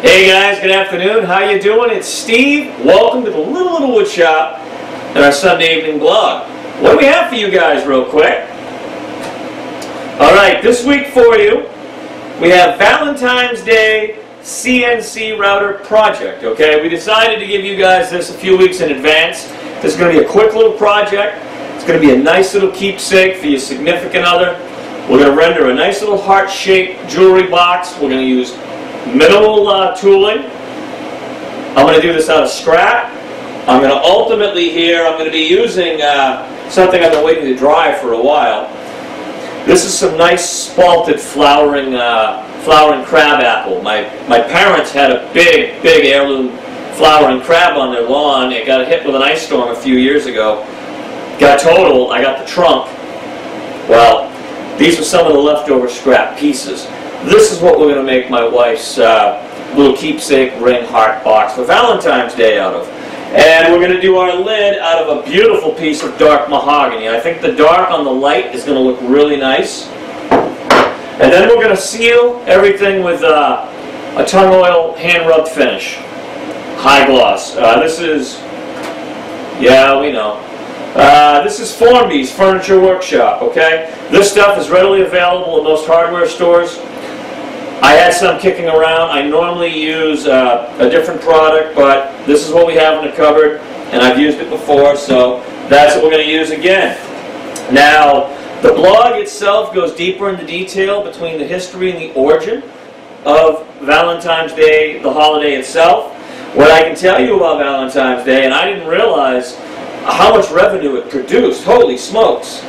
Hey guys, good afternoon. How you doing? It's Steve. Welcome to the Little Little Wood Shop and our Sunday evening blog. What do we have for you guys real quick? All right, this week for you, we have Valentine's Day CNC router project, okay? We decided to give you guys this a few weeks in advance. This is going to be a quick little project. It's going to be a nice little keepsake for your significant other. We're going to render a nice little heart-shaped jewelry box. We're going to use minimal uh, tooling. I'm going to do this out of scrap. I'm going to ultimately here, I'm going to be using uh, something I've been waiting to dry for a while. This is some nice spalted flowering, uh, flowering crab apple. My, my parents had a big, big heirloom flowering crab on their lawn. It got hit with an ice storm a few years ago. Got totaled. I got the trunk. Well, these are some of the leftover scrap pieces. This is what we're going to make my wife's uh, little keepsake ring heart box for Valentine's Day out of. And we're going to do our lid out of a beautiful piece of dark mahogany. I think the dark on the light is going to look really nice. And then we're going to seal everything with uh, a tung oil hand rubbed finish. High gloss. Uh, this is, yeah, we know. Uh, this is Formby's Furniture Workshop, okay? This stuff is readily available in most hardware stores. I had some kicking around. I normally use uh, a different product, but this is what we have in the cupboard, and I've used it before, so that's what we're going to use again. Now, the blog itself goes deeper into detail between the history and the origin of Valentine's Day, the holiday itself. What I can tell you about Valentine's Day, and I didn't realize how much revenue it produced. Holy smokes.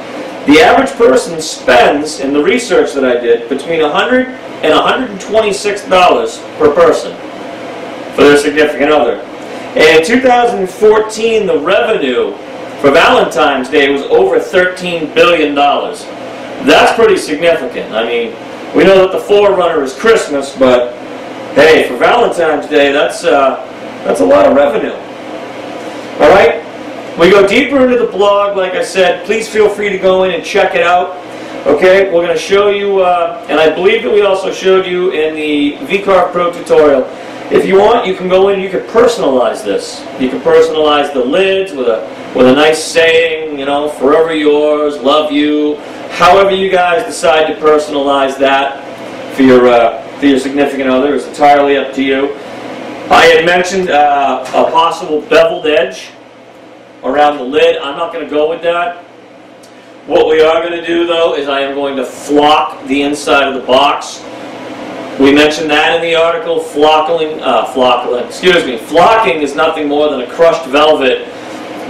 The average person spends, in the research that I did, between 100 and $126 per person for their significant other. And in 2014, the revenue for Valentine's Day was over $13 billion. That's pretty significant. I mean, we know that the forerunner is Christmas, but hey, for Valentine's Day, that's, uh, that's a lot of revenue. All right? We go deeper into the blog, like I said, please feel free to go in and check it out. Okay, we're going to show you, uh, and I believe that we also showed you in the VCarve Pro tutorial. If you want, you can go in you can personalize this. You can personalize the lids with a with a nice saying, you know, forever yours, love you. However you guys decide to personalize that for your uh, for your significant other is entirely up to you. I had mentioned uh, a possible beveled edge around the lid. I'm not going to go with that. What we are going to do though is I am going to flock the inside of the box. We mentioned that in the article. Flockling, uh, flockling, excuse me, flocking is nothing more than a crushed velvet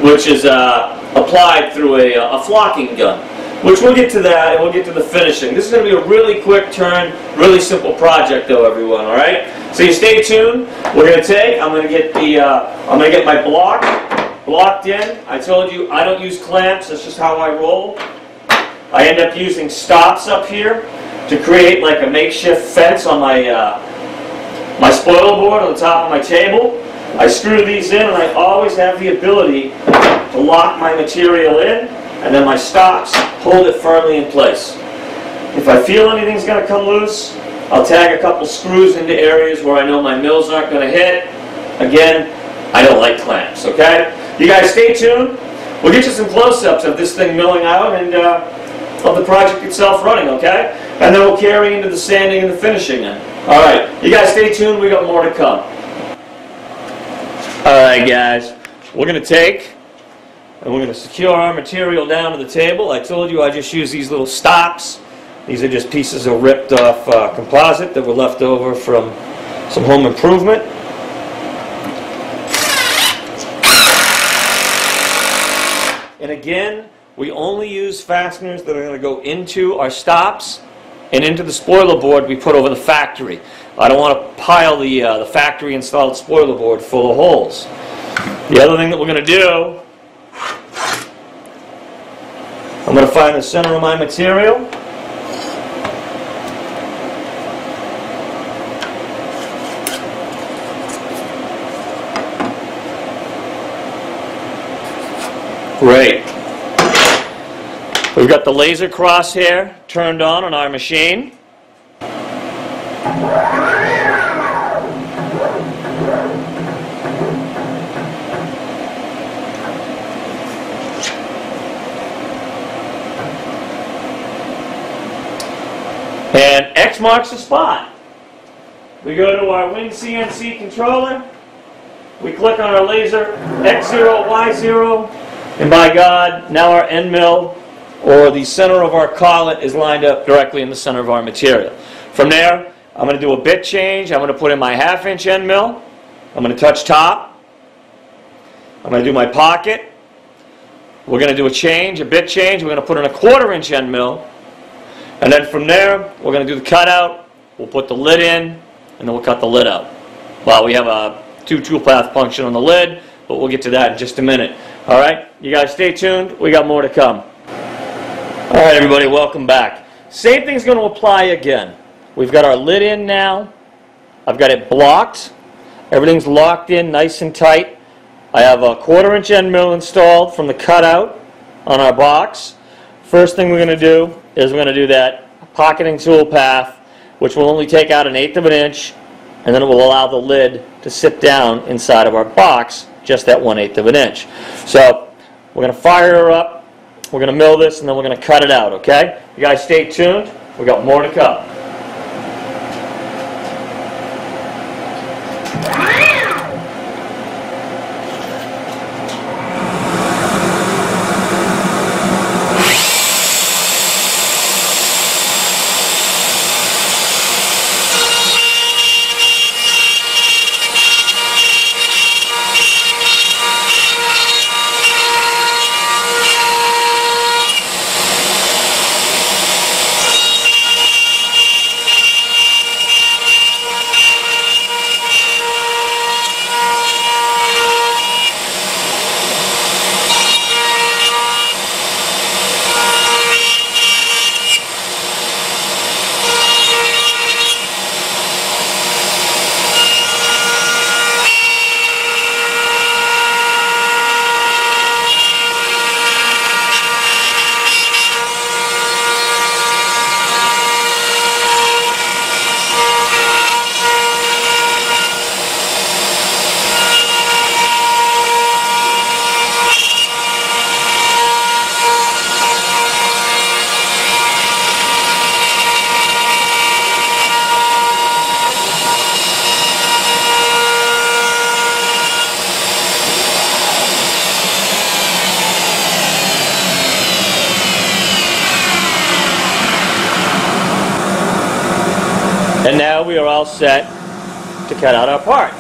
which is uh, applied through a, a flocking gun. Which we'll get to that and we'll get to the finishing. This is going to be a really quick turn, really simple project though, everyone. All right. So you stay tuned. We're going to take. I'm going to get the. Uh, I'm going to get my block blocked in. I told you I don't use clamps. That's just how I roll. I end up using stops up here to create like a makeshift fence on my uh, my spoil board on the top of my table. I screw these in and I always have the ability to lock my material in and then my stops hold it firmly in place. If I feel anything's going to come loose, I'll tag a couple screws into areas where I know my mills aren't going to hit. Again, I don't like clamps, okay? You guys stay tuned. We'll get you some close-ups of this thing milling out and uh, of the project itself running, okay? And then we'll carry into the sanding and the finishing then. All right, you guys stay tuned. We got more to come. All right, guys. We're going to take and we're going to secure our material down to the table. I told you I just use these little stops. These are just pieces of ripped off uh, composite that were left over from some home improvement. Again, we only use fasteners that are going to go into our stops and into the spoiler board we put over the factory. I don't want to pile the, uh, the factory installed spoiler board full of holes. The other thing that we're going to do, I'm going to find the center of my material. Great. We've got the laser crosshair turned on on our machine. And X marks the spot. We go to our Win CNC controller. We click on our laser X0, Y0. And by God, now our end mill or the center of our collet is lined up directly in the center of our material. From there, I'm going to do a bit change. I'm going to put in my half inch end mill. I'm going to touch top. I'm going to do my pocket. We're going to do a change, a bit change. We're going to put in a quarter inch end mill. And then from there, we're going to do the cutout. We'll put the lid in, and then we'll cut the lid out. Well, we have a two tool path function on the lid, but we'll get to that in just a minute. All right, you guys stay tuned. We got more to come. All right, everybody, welcome back. Same thing's going to apply again. We've got our lid in now. I've got it blocked. Everything's locked in nice and tight. I have a quarter inch end mill installed from the cutout on our box. First thing we're going to do is we're going to do that pocketing tool path, which will only take out an eighth of an inch, and then it will allow the lid to sit down inside of our box just that one eighth of an inch. So we're going to fire her up, we're going to mill this, and then we're going to cut it out, okay? You guys stay tuned. we got more to come. And now we are all set to cut out our part.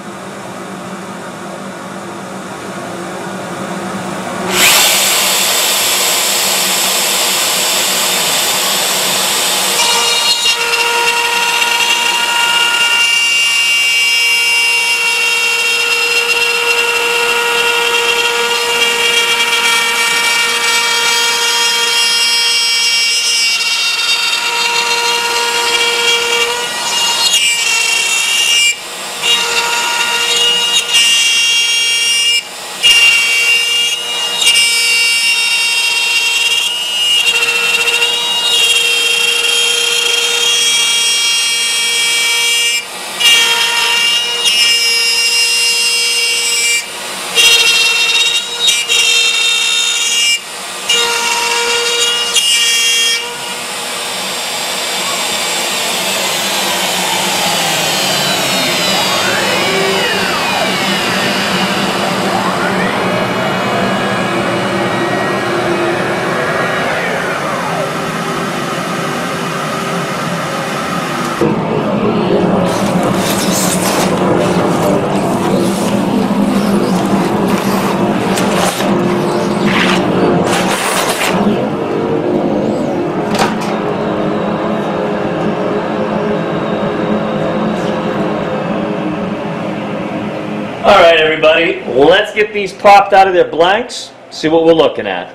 All right, everybody, let's get these popped out of their blanks, see what we're looking at.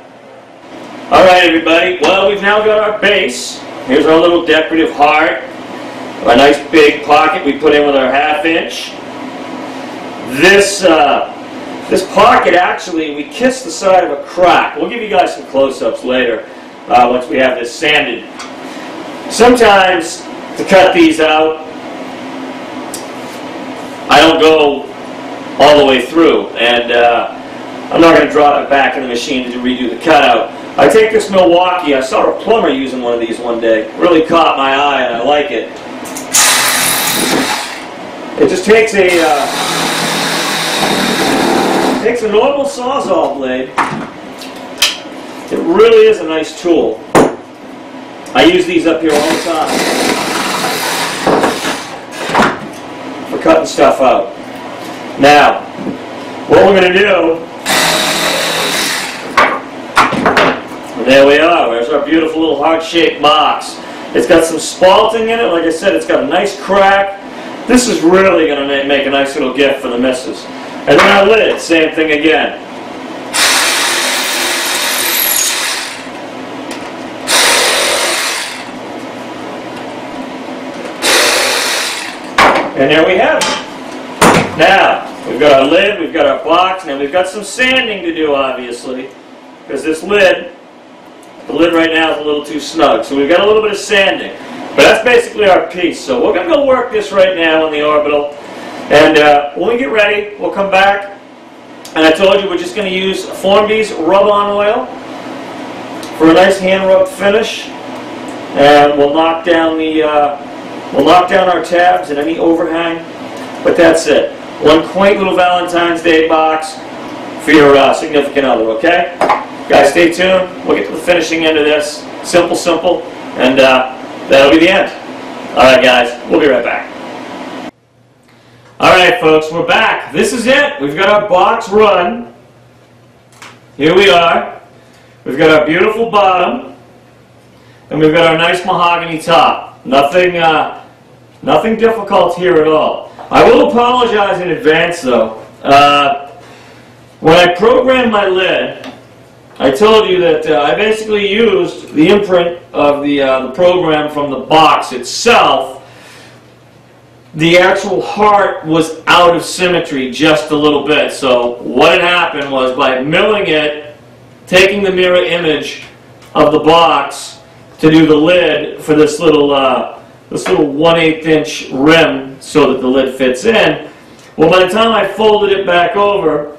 All right, everybody, well, we've now got our base. Here's our little decorative heart, our nice big pocket we put in with our half inch. This, uh, this pocket, actually, we kissed the side of a crack. We'll give you guys some close-ups later, uh, once we have this sanded. Sometimes, to cut these out, I don't go all the way through. And uh, I'm not going to drop it back in the machine to redo the cutout. I take this Milwaukee, I saw a plumber using one of these one day. Really caught my eye and I like it. It just takes a, uh, takes a normal Sawzall blade. It really is a nice tool. I use these up here all the time. For cutting stuff out. Now, what we're going to do, there we are, there's our beautiful little heart-shaped box. It's got some spalting in it, like I said, it's got a nice crack. This is really going to make a nice little gift for the missus. And then our lid, same thing again. And there we have it. Now, we've got our lid, we've got our box, now we've got some sanding to do, obviously, because this lid, the lid right now is a little too snug. So we've got a little bit of sanding. But that's basically our piece. So we're going to go work this right now on the orbital. And uh, when we get ready, we'll come back. And I told you we're just going to use Formby's rub-on oil for a nice hand-rubbed finish. And we'll knock down the uh, We'll knock down our tabs and any overhang, but that's it. One quaint little Valentine's Day box for your uh, significant other, okay? Guys, stay tuned. We'll get to the finishing end of this. Simple, simple, and uh, that'll be the end. All right, guys, we'll be right back. All right, folks, we're back. This is it. We've got our box run. Here we are. We've got our beautiful bottom, and we've got our nice mahogany top. Nothing, uh, Nothing difficult here at all. I will apologize in advance though. Uh, when I programmed my lid, I told you that uh, I basically used the imprint of the, uh, the program from the box itself. The actual heart was out of symmetry just a little bit. So what had happened was by milling it, taking the mirror image of the box to do the lid for this little uh, this little 1 8 inch rim so that the lid fits in. Well, by the time I folded it back over,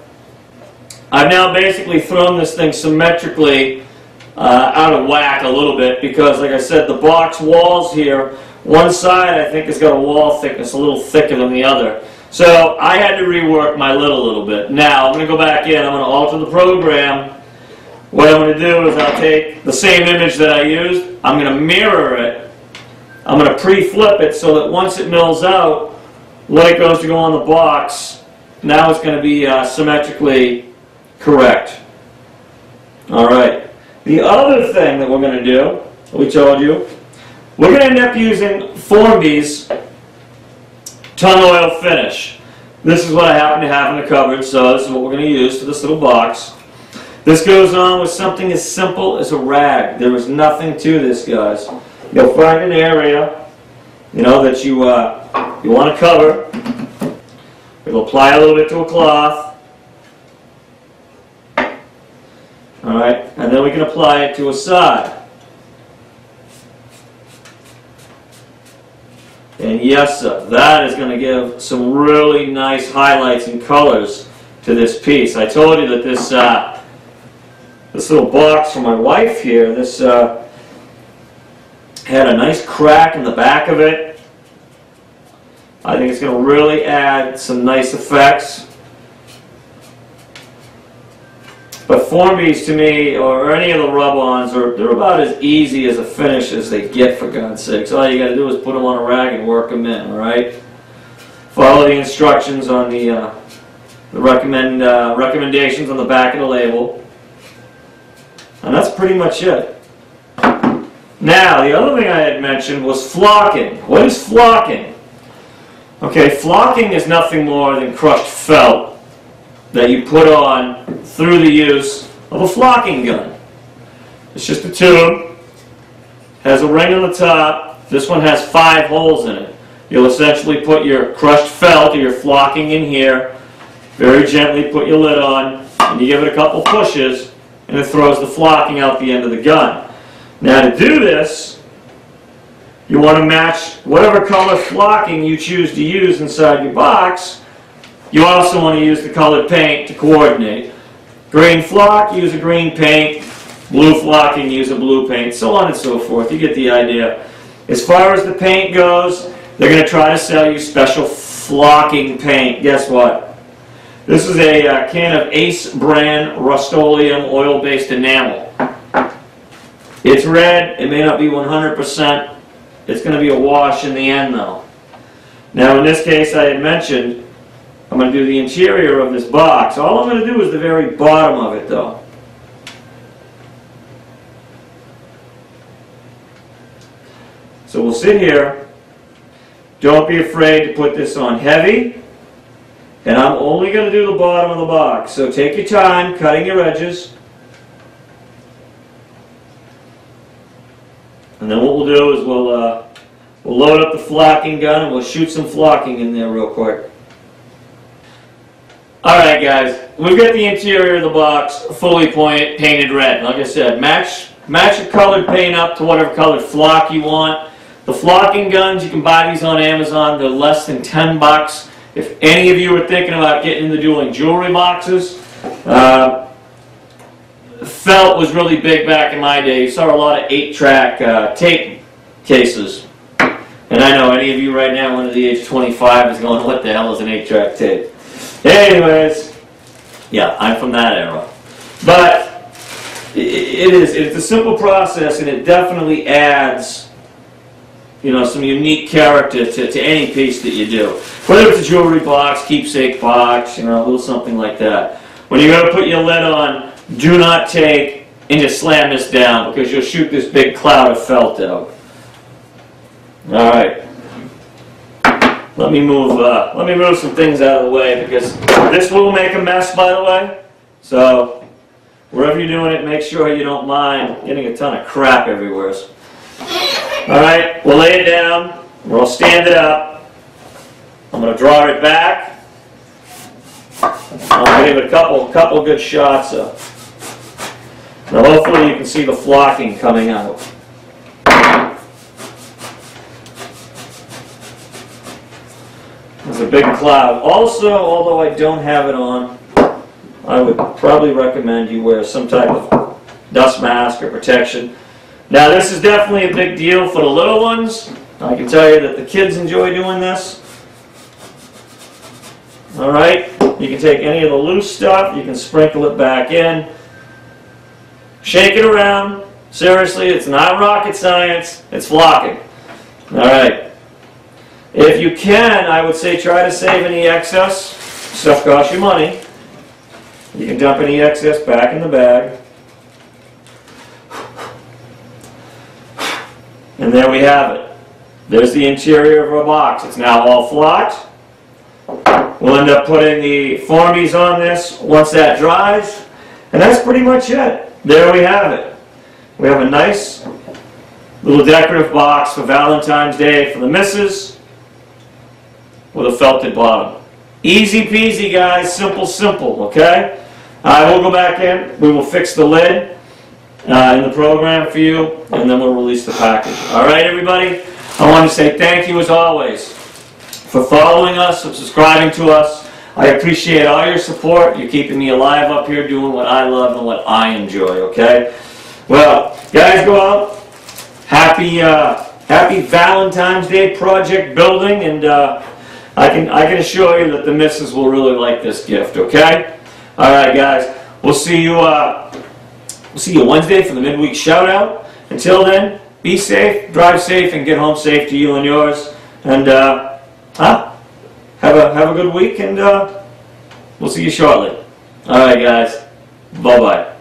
I've now basically thrown this thing symmetrically uh, out of whack a little bit because, like I said, the box walls here, one side I think has got a wall thickness a little thicker than the other. So I had to rework my lid a little bit. Now I'm going to go back in, I'm going to alter the program. What I'm going to do is I'll take the same image that I used, I'm going to mirror it I'm going to pre-flip it so that once it mills out, it goes to go on the box, now it's going to be uh, symmetrically correct. All right. The other thing that we're going to do, we told you, we're going to end up using Formby's tung oil finish. This is what I happen to have in the cupboard, so this is what we're going to use for this little box. This goes on with something as simple as a rag. There was nothing to this, guys. You'll find an area, you know, that you, uh, you want to cover. We'll apply a little bit to a cloth. Alright, and then we can apply it to a side. And yes, sir, that is going to give some really nice highlights and colors to this piece. I told you that this uh, this little box for my wife here, this uh, had a nice crack in the back of it. I think it's going to really add some nice effects. But Formby's to me, or any of the rub-ons, are they're about as easy as a finish as they get, for God's sakes. All you got to do is put them on a rag and work them in, all right? Follow the instructions on the, uh, the recommend, uh, recommendations on the back of the label. And that's pretty much it. Now, the other thing I had mentioned was flocking. What is flocking? Okay, flocking is nothing more than crushed felt that you put on through the use of a flocking gun. It's just a tube, has a ring on the top. This one has five holes in it. You'll essentially put your crushed felt or your flocking in here, very gently put your lid on, and you give it a couple pushes, and it throws the flocking out the end of the gun. Now to do this, you want to match whatever color flocking you choose to use inside your box. You also want to use the colored paint to coordinate. Green flock, use a green paint. blue flocking, use a blue paint, so on and so forth. You get the idea. As far as the paint goes, they're going to try to sell you special flocking paint. Guess what? This is a uh, can of Ace brand Rust-Oleum oil-based enamel. It's red. It may not be 100%. It's going to be a wash in the end, though. Now, in this case, I had mentioned I'm going to do the interior of this box. All I'm going to do is the very bottom of it, though. So we'll sit here. Don't be afraid to put this on heavy. And I'm only going to do the bottom of the box. So take your time cutting your edges. And then what we'll do is we'll, uh, we'll load up the flocking gun and we'll shoot some flocking in there real quick. Alright guys, we've got the interior of the box fully point, painted red. Like I said, match, match your colored paint up to whatever colored flock you want. The flocking guns, you can buy these on Amazon. They're less than 10 bucks. If any of you are thinking about getting into doing jewelry boxes, uh, felt was really big back in my day. You saw a lot of 8-track uh, tape cases. And I know any of you right now under the age of 25 is going, what the hell is an 8-track tape? Anyways, yeah, I'm from that era. But it is, it's a simple process and it definitely adds you know, some unique character to, to any piece that you do. Whether it's a jewelry box, keepsake box, you know, a little something like that. When you go to put your lid on, do not take and just slam this down because you'll shoot this big cloud of felt out. All right. Let me move. Uh, let me move some things out of the way because this will make a mess, by the way. So wherever you're doing it, make sure you don't mind getting a ton of crap everywhere. All right, we'll lay it down. We'll stand it up. I'm going to draw it back. I'll give it a couple, couple good shots of. Now hopefully you can see the flocking coming out. There's a big cloud. Also, although I don't have it on, I would probably recommend you wear some type of dust mask or protection. Now this is definitely a big deal for the little ones. I can tell you that the kids enjoy doing this. Alright, you can take any of the loose stuff, you can sprinkle it back in. Shake it around. Seriously, it's not rocket science, it's flocking. Alright. If you can, I would say try to save any excess. Stuff costs you money. You can dump any excess back in the bag. And there we have it. There's the interior of our box. It's now all flocked. We'll end up putting the Formby's on this once that dries. And that's pretty much it. There we have it. We have a nice little decorative box for Valentine's Day for the missus with a felted bottom. Easy peasy, guys. Simple, simple, okay? I will go back in. We will fix the lid uh, in the program for you, and then we'll release the package. All right, everybody? I want to say thank you as always for following us and subscribing to us. I appreciate all your support. You're keeping me alive up here doing what I love and what I enjoy, okay? Well, guys, go out. Happy, uh, happy Valentine's Day project building, and uh, I, can, I can assure you that the missus will really like this gift, okay? All right, guys. We'll see you... Uh, We'll see you Wednesday for the midweek shout out. Until then, be safe, drive safe, and get home safe to you and yours. And uh, huh? Have a have a good week, and uh, we'll see you shortly. All right, guys. Bye bye.